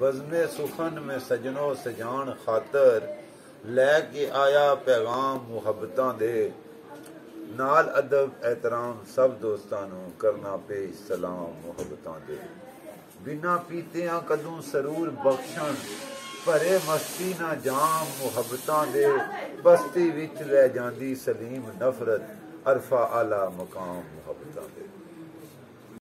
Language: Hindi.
बज़मे सुखन में सजनो सजान खातर लैके आया पैगाम मुहब्बतां दे नाल अदब एहतराम सब दोस्तां ਨੂੰ ਕਰਨਾ ਪੇਸ਼ ਸਲਾਮ ਮੁਹੱਬਤਾਂ ਦੇ ਬਿਨਾ ਪੀਤਿਆਂ ਕਦੋਂ ਸਰੂਰ ਬਖਸ਼ਣ ਭਰੇ ਮਸਤੀ ਨਾ ਜਾਮ ਮੁਹੱਬਤਾਂ ਦੇ ਬਸਤੀ ਵਿੱਚ ਲੈ ਜਾਂਦੀ ਸਲੀਮ ਨਫ਼ਰਤ ਅਰਫਾ ਆਲਾ ਮਕਾਮ ਮੁਹੱਬਤਾਂ ਦੇ